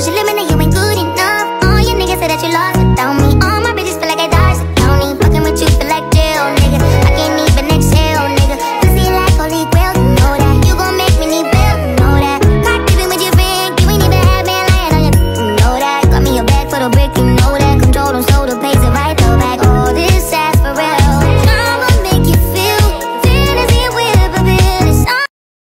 Who's limiting